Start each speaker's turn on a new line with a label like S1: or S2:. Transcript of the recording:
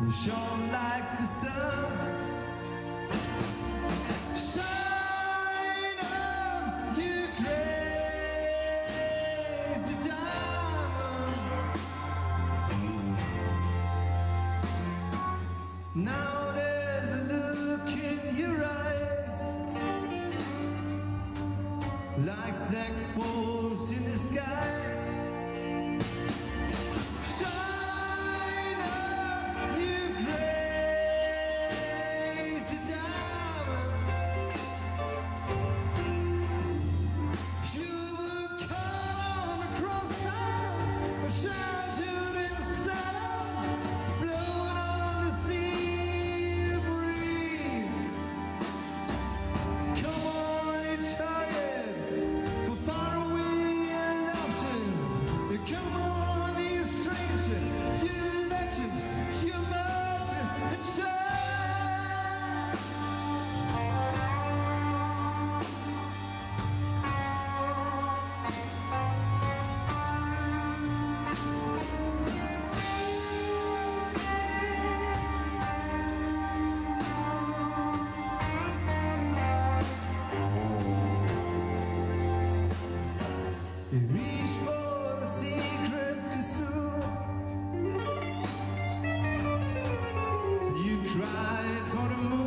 S1: You shine like the sun. Now there's a look in your eyes. Like black balls in the sky. You reach for the secret too soon You cried for the moon.